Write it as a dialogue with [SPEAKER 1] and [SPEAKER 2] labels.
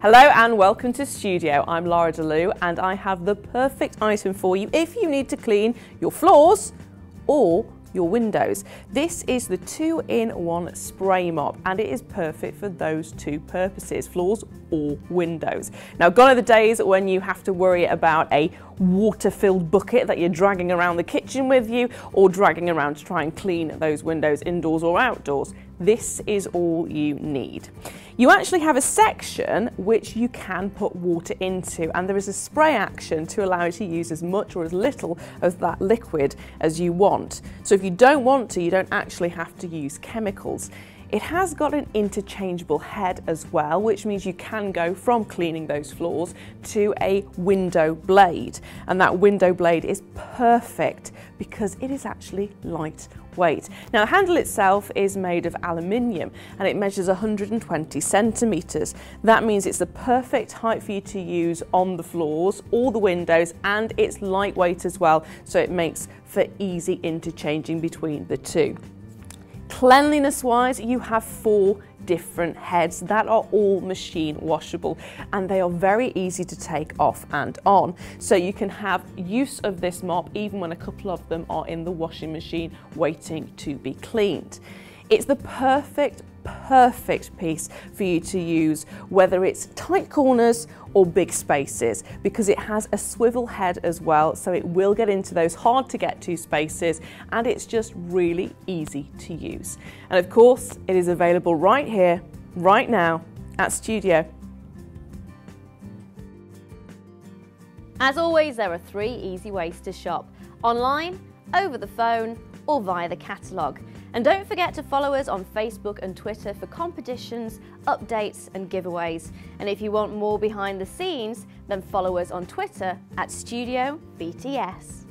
[SPEAKER 1] Hello and welcome to Studio. I'm Laura DeLu and I have the perfect item for you if you need to clean your floors or your windows. This is the two-in-one spray mop and it is perfect for those two purposes, floors or windows. Now gone are the days when you have to worry about a water-filled bucket that you're dragging around the kitchen with you or dragging around to try and clean those windows indoors or outdoors. This is all you need. You actually have a section which you can put water into and there is a spray action to allow you to use as much or as little of that liquid as you want. So if you don't want to, you don't actually have to use chemicals. It has got an interchangeable head as well, which means you can go from cleaning those floors to a window blade. And that window blade is perfect because it is actually lightweight. Now the handle itself is made of aluminium and it measures 120 centimetres. That means it's the perfect height for you to use on the floors, all the windows, and it's lightweight as well, so it makes for easy interchanging between the two. Cleanliness wise, you have four different heads that are all machine washable and they are very easy to take off and on. So you can have use of this mop even when a couple of them are in the washing machine waiting to be cleaned. It's the perfect perfect piece for you to use whether it's tight corners or big spaces because it has a swivel head as well so it will get into those hard to get to spaces and it's just really easy to use. And of course it is available right here, right now at Studio.
[SPEAKER 2] As always, there are three easy ways to shop online, over the phone, or via the catalogue. And don't forget to follow us on Facebook and Twitter for competitions, updates and giveaways. And if you want more behind the scenes, then follow us on Twitter at Studio BTS.